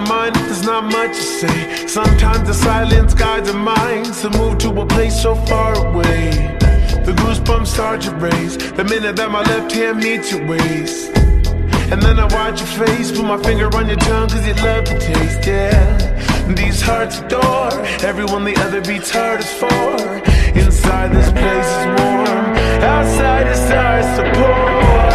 mind if there's not much to say. Sometimes the silence guides our minds to move to a place so far away. The goosebumps start to raise the minute that my left hand meets your waist. And then I watch your face, put my finger on your tongue, cause you love the taste, yeah. These hearts adore everyone the other beats hardest for. Inside this place is warm, outside it starts to pour.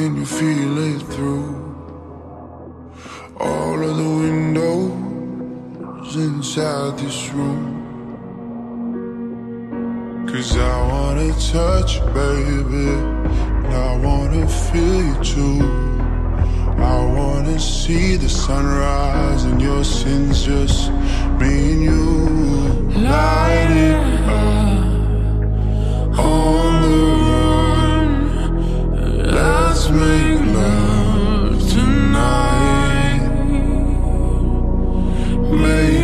Can you feel it through all of the windows inside this room? Cause I wanna touch you, baby, and I wanna feel you too. I wanna see the sunrise and your sins just me and you. Light it up. Let's make love tonight. Maybe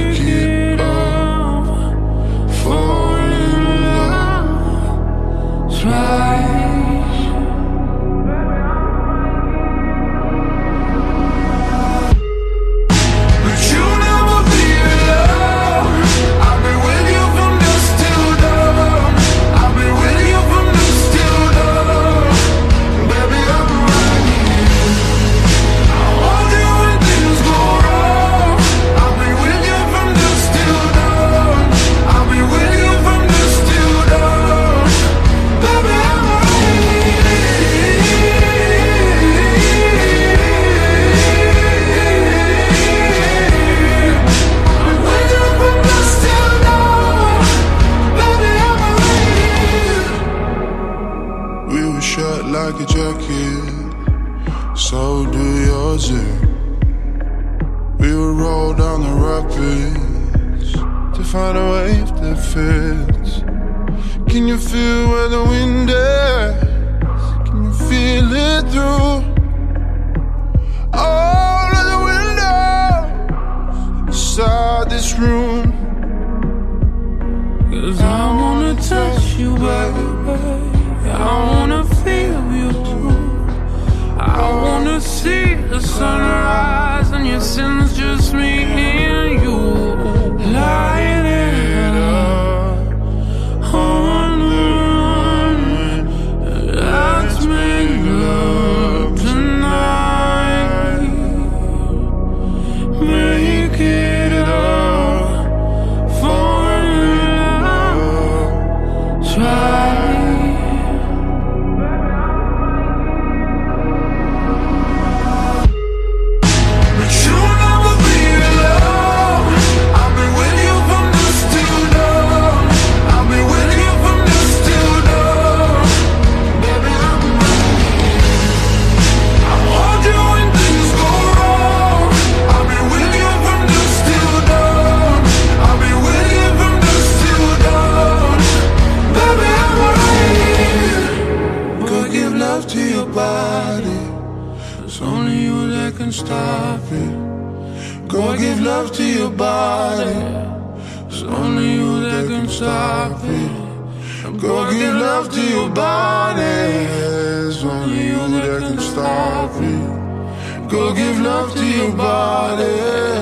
enough to your body.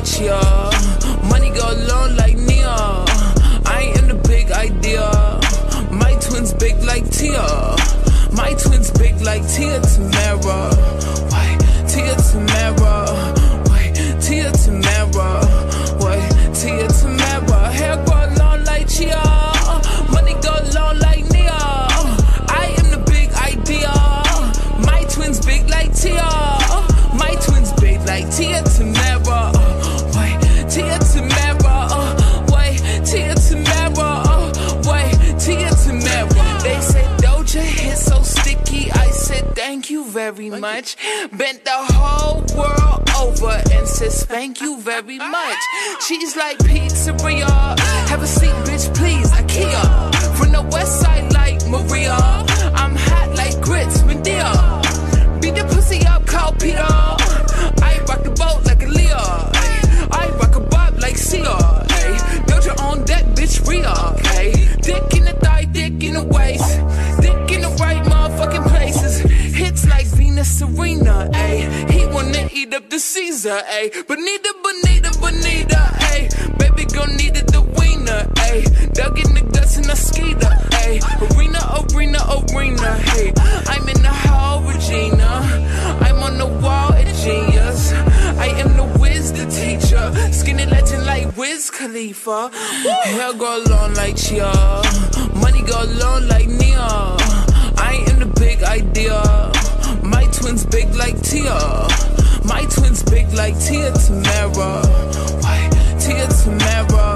Like Chia. Money go long like Nia. I am the big idea. My twins big like Tia. My twins big like Tia Tamera. Much. Bent the whole world over and says thank you very much. She's like pizza, pizzeria. Have a seat, bitch, please. IKEA. From the west side like Maria. I'm hot like grits, Madea. Beat the pussy up, call Peter. I rock the boat like a Leo. I rock a bob like Sia. Eat up the Caesar. Ay. Bonita, bonita, bonita. Ay. Baby gon' need it, the wiener. Ay. Dug in the guts in a skeeter. Ay. Arena, arena, arena. Hey. I'm in the hall, Regina. I'm on the wall at genius. I am the whiz, the teacher. Skinny legend like Wiz Khalifa. Hair go long like Chia. Money go long like Nia. I am the big idea. My twins big like Tia. My twins big like Tia Tamera. Why? Tia Tamera.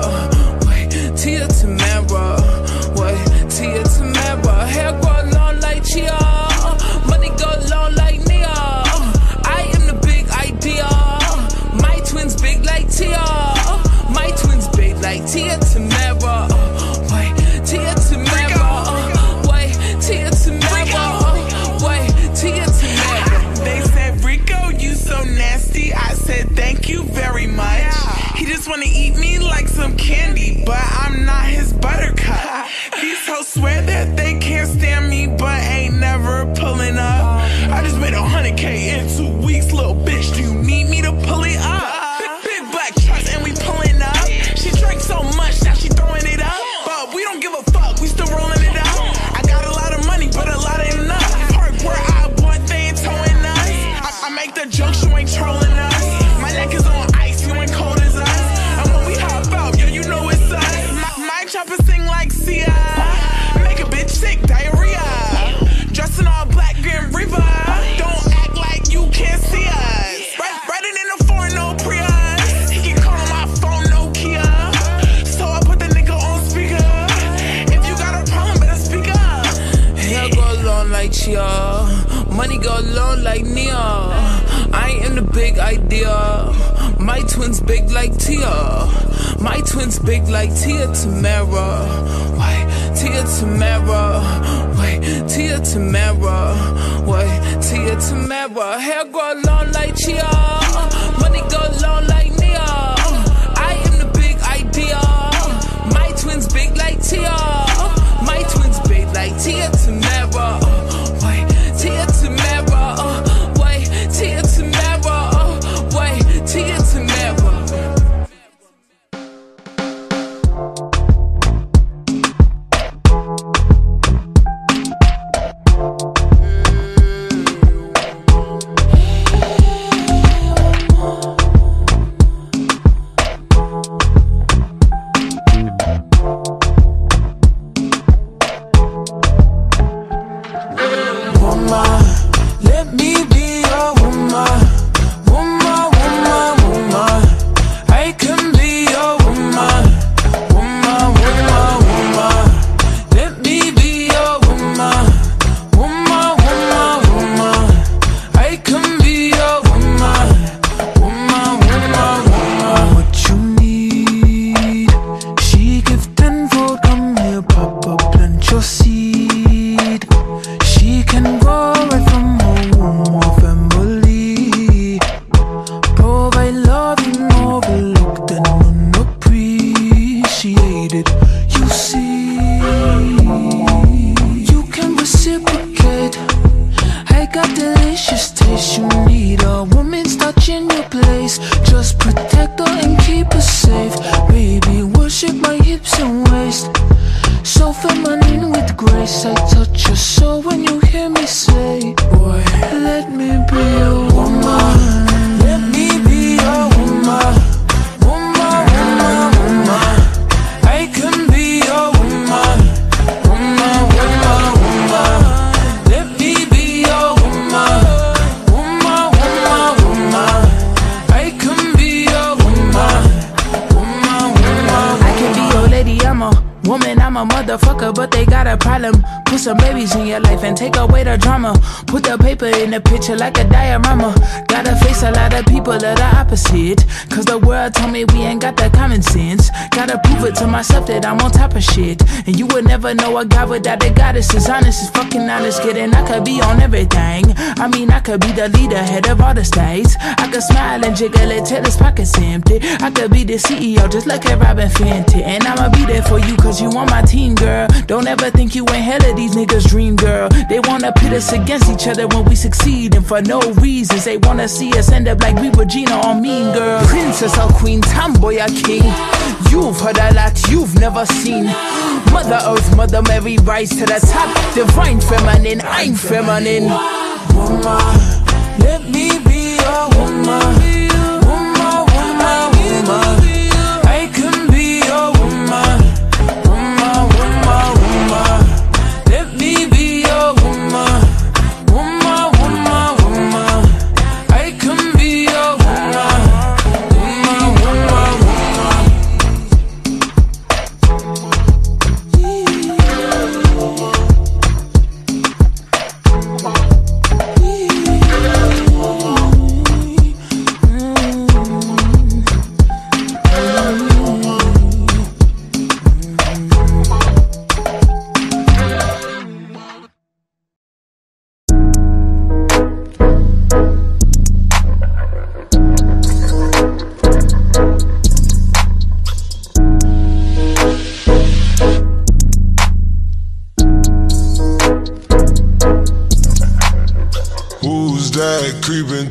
Why? Tia Tamera. Why? Tia Tamera. Hair grow long like Chia. Some candy, but I'm not his buttercup. These hoes swear that they can't stand me, but ain't never pulling up. I just made a hundred K in two weeks, little bitch. Do you Twins big like Tia Tamera. Why? Tia Tamera. Why? Tia Tamera. Why? Tia Tamera. Hair grow long like Chia. Money go long like motherfucker, but they got a problem. Put some babies in your life and take away the drama. Put the paper in the picture like a diorama. Gotta face a lot of people that are opposite. Cause the world told me we ain't got that common sense. Gotta prove it to myself that I'm on top of shit. And you would never know a guy without a goddess is honest, is fucking honest. Kidding, I could be on everything. I mean, I could be the leader, head of all the states. I could smile and jiggle it till his pockets empty. I could be the CEO, just like a Robyn Fenty. And I'ma be there for you, cause you on my team, girl. Don't ever think you ain't hell of these niggas' dream, girl. They wanna pit us against each other when we succeed, and for no reasons. They wanna see us end up like we Regina or Mean Girl. Princess or Queen, tomboy or king. You've heard a lot you've never seen. Mother Earth, Mother Mary, rise to the top. Divine feminine, I'm feminine. Woman, let me be woman. Woman,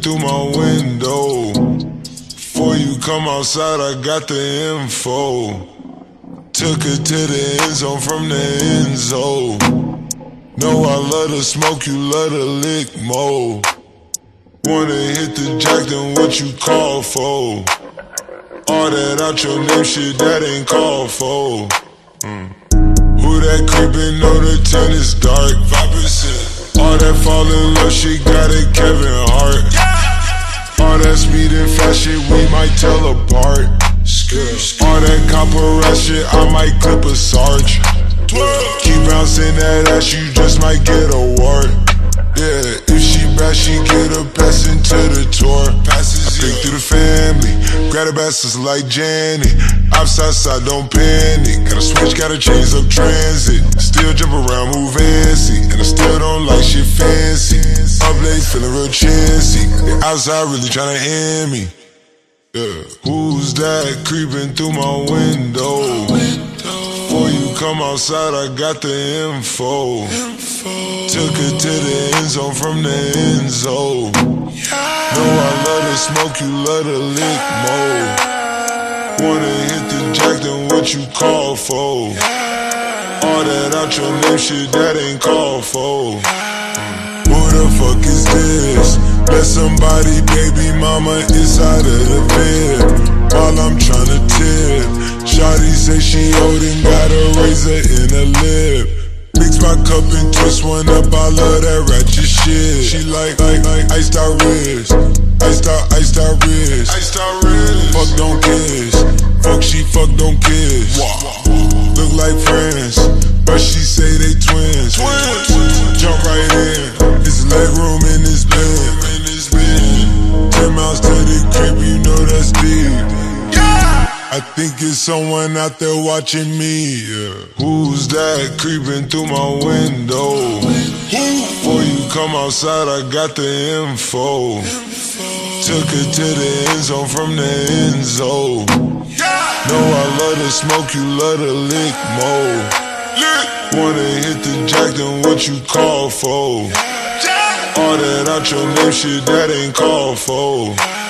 through my window? Before you come outside, I got the info. Took her to the end zone from the end zone. Know I love to smoke, you love to lick more. Wanna hit the jack, then what you call for? All that out your name shit, that ain't called for. Hmm. Who that creepin'? Know the ten is dark. 5%. All that fall in love shit got it Kevin Hart. All that speed and fast shit we might tell apart. All that copper rat shit I might clip a sarge. Keep bouncing that ass, you just might get a wart. Yeah, if she bad, she get a pass into the tour. Passes I think through the family, grab the bastards like Janet. Outside side, don't panic. Gotta switch, gotta change up transit. Still jump around, move fancy, and I still don't like shit fancy. Up late, feeling real chancy. The outside really tryna end me. Yeah. Who's that creeping through my window? Before you come outside, I got the info. Took her to the end zone from the end zone. Know I love to smoke, you love to lick more. Wanna hit the jack, then what you call for? All that out your name shit, that ain't called for. Who the fuck is this? Let somebody, baby mama, inside of the bed. While I'm tryna tip. Shawty say she old and got a razor in her lip. My cup and twist one up, I love that ratchet shit. She like, like, like, iced out wrist. Iced out, iced out wrist. Iced out wrist. Fuck, don't kiss. Fuck, she fuck, don't kiss. Look like friends, but she say they twins. Jump right in. It's leg room in this bed. Ten miles to the crib, you know that's deep. I think it's someone out there watching me. yeah. Who's that creeping through my window? Before you come outside, I got the info. Took it to the end zone from the end zone. Know I love to smoke, you love to lick more. Wanna hit the jack, then what you call for? All that out your name shit, that ain't called for.